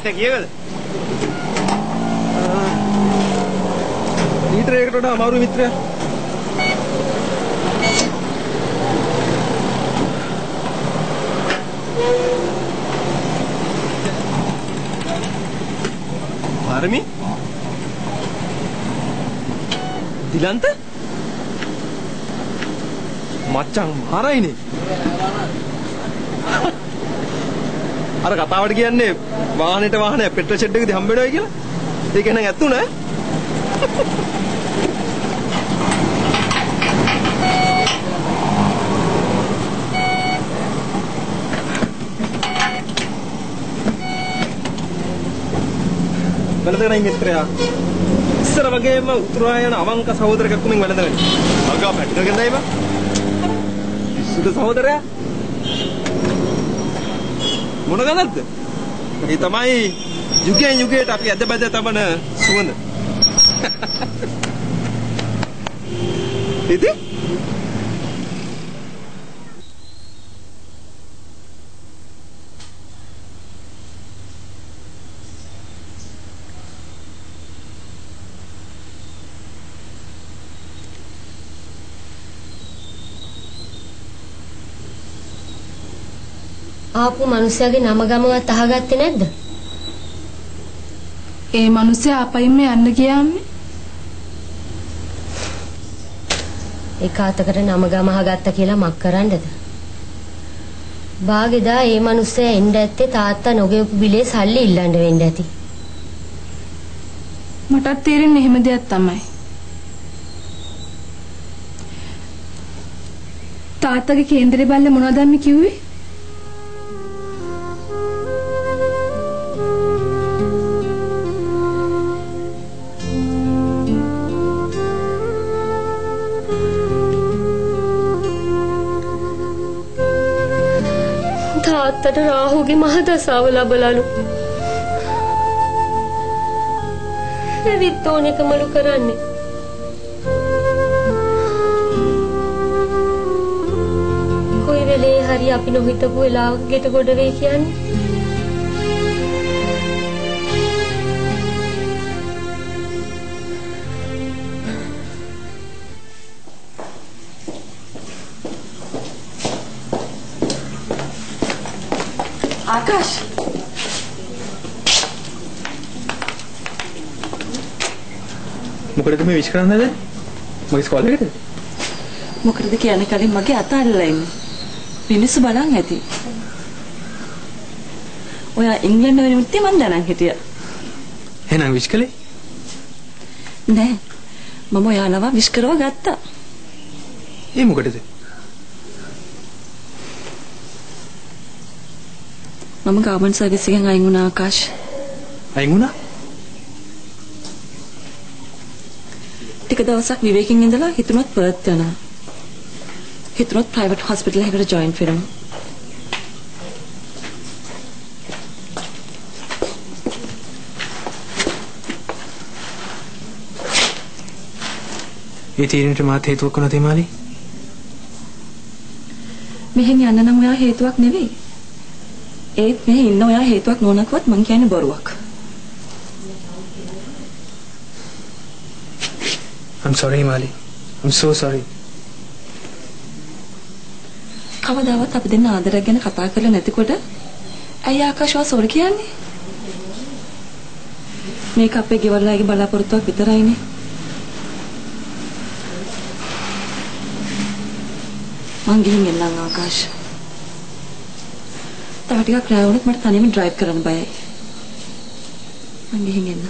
මාත්‍ය කියවද? ලීටරයකට වඩා අමාරු මිත්‍රයා. පාරමි? දිලන්ත? මච්චන් මාරයිනේ. අර කතාවට කියන්නේ වාහනේට වාහනය පෙට්‍රල් ෂෙඩ් එකදී හම්බ වෙනවා කියලා. ඒක එහෙනම් ඇත්තු නෑ. වැළඳගනයි මිත්‍රයා. ඉස්සර වගේම උතුරා යන අවංක සහෝදරකෙක් උමින් වැළඳගනි. අගා පැට්‍රල් ගෙන්දයිම. සුදු සහෝදරයා. මොන ගඳක්ද? ඒ තමයි යුගයෙන් යුගයට අපි ඇද බැද තබන සුවඳ. ඉතින් ආපු මිනිස්සයාගේ නම ගමවත් අහගත්තේ නැද්ද? ඒ මිනිස්සයා අපයින්ම යන්න ගියාම්නේ. ඒ කාතකට නම ගම අහගත්තා කියලා මක් කරන්නද? බාගෙදා ඒ මිනිස්සයා එන්න ඇත්තේ තාත්තා නොගෙවපු බිලේ සල්ලි ඉල්ලන්න වෙන්න ඇති. මටත් තේරෙන්නේ එහෙම දෙයක් තමයි. තාත්තගේ කේන්දරේ බල්ල මොනවද අම්මි කිව්වේ? තාත්තට රාහුගේ මහ දසාව ලබලලු. ඇවිත් ඕන එකමලු කරන්නේ. කොයි වෙලේ හරි අපි නොහිතපු වෙලාවක ගෙට ගොඩ වෙයි කියන්නේ. ආකාශ් මොකටද මේ විශ් කරන්න හදන්නේ? මගේ ස්කෝල් එකේද? මොකටද කියන කලින් මගේ අත අල්ලලා ඉන්නේ. මිනිස්සු බලන් ඇති. ඔයා ඉංග්‍රීසි වෙන මුත්තේ මන් දැනන් හිටියා. එහෙනම් විශ් කළේ? නෑ. මම ඔයාලව විශ් කරව ගත්තා. ඒ මොකටද? මම ගාමන් සර්විස් එකෙන් අයින් වුණා ආකාශ්. අයින් වුණා? ටික දවසක් විවේකයෙන් ඉඳලා හිතුණොත් පර්ත් යනවා. හිතුණොත් ප්‍රයිවට් හොස්පිටල් එකකට ජොයින් වෙනවා. ඒ තීරණයට මාත් හේතුවක් වුණා තේමාලි. මෙහෙන් යන්න නම් ඔයා හේතුවක් නෙවෙයි. ඒත් මෙහෙ ඉන්න ඔයා හේතුවක් නොනකවත් මං කියන්නේ බොරුවක්. I'm sorry Mali. I'm so sorry. කවදාවත් අපි දෙන්න ආදරයක් ගැන කතා කරලා නැතිකොට ඇයි ආකාශව සෝරි කියන්නේ? මේක අපේ ගෙවල් වලගේ බලාපොරොත්තුවක් විතරයිනේ. මං ගිහින් එන්නම් ආකාශ. තව ටිකක් රැ වුණොත් මට තනියම ඩ්‍රයිව් කරන්න බයයි. මං ගිහින් එන්නම්.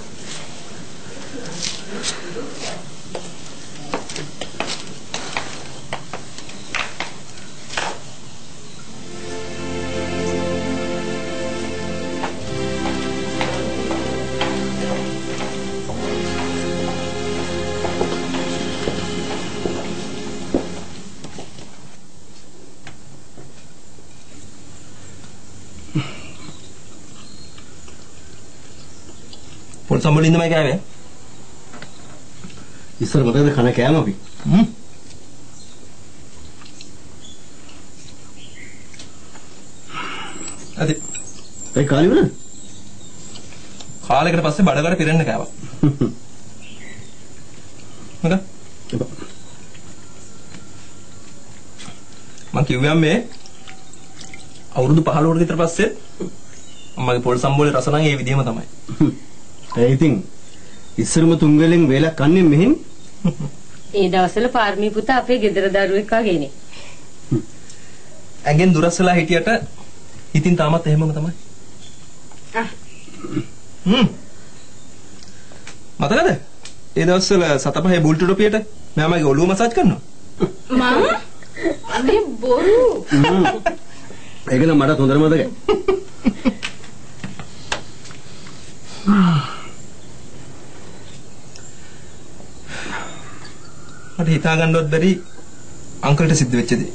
පොල් සම්බලින්ද මම කෑවේ? ඉස්සර මතකද කන කෑම අපි? හ්ම්. අද ඒ කාලි වල කාලයකට පස්සේ බඩගඩ පිරෙන්න කෑවා. මොකද? මං කිව්වම් මේ අවුරුදු 15කට විතර පස්සේ අම්මගේ පොල් සම්බෝලේ රස නම් ඒ විදිහම තමයි. ඒ ඉතින් ඉස්සරම තුන් වෙලෙන් වේලක් කන්නේ මෙහෙන් ඒ දවස්වල පාර්මී පුතා අපේ ගෙදර දරුවෙක් වගේනේ. ඇඟෙන් දුරස් වෙලා හිටියට ඉතින් තාමත් එහෙමම තමයි. හ්ම්. මතකද? ඒ දවස්වල සතපහේ බුල්ටු ටොපියට මම ඔළුව මසාජ් කරනවා. මම මේ බොරු ඒක නම් මට හොඳට මතකයි හිතා ගන්නවත් බැරි අංකල්ට සිද්ධ වෙච්ච දේ.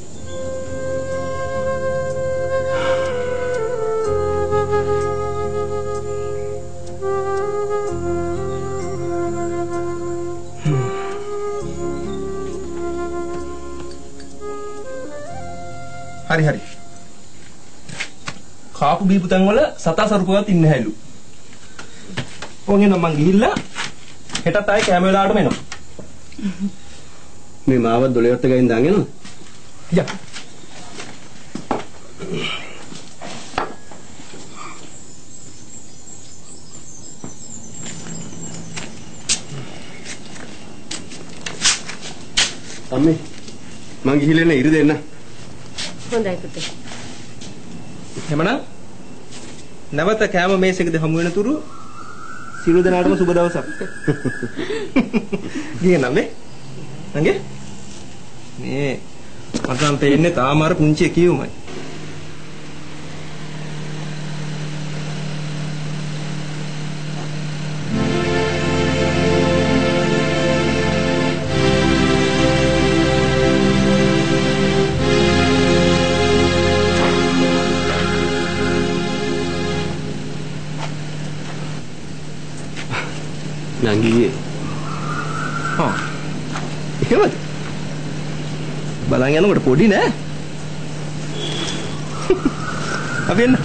හරි හරි. කාපු බීපු තැන් වල සතා සරුපවත් ඉන්න හැලු. ඕගෙන මං ගිහිල්ලා හෙටත් ආයේ කැම වෙලාවටම එනවා. මේ මාවත් දොළයොත් ගින් දාගෙන යා. අම්මේ මං ගිහිල්ලා ඉරි දෙන්න හොඳයි පුතේ. එහෙමනම් නැවත කැම මේසෙකද හමු වෙන තුරු සියලු දෙනාටම සුබ දවසක්. ගියනම් නේ? නංගේ? මේ මට නම් තේින්නේ තාම අර පුංචි කියුමයි. නංගියේ හා. එහෙමද? බලන් යනකොට පොඩි නෑ. අපි එන්න.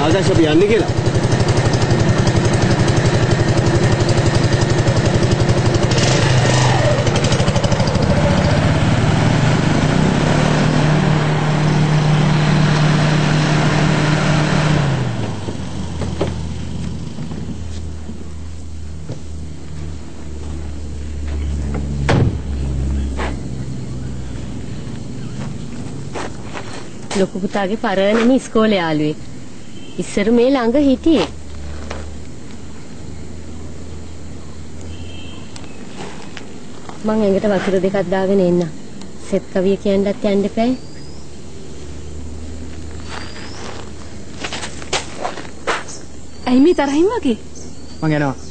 ආදර්ශ අපි යන්නේ කියලා ලොකු පුතාගේ පරණම ඉස්කෝලේ යාළුවෙක්. ඉස්සර මේ ළඟ හිටියේ. මං ඇඟට වතුර දෙකක් දාගෙන එන්න. සෙත් කවිය කියන්නත් යන්න එපායි. ඇයි මේ තරහින් වගේ මං යනවා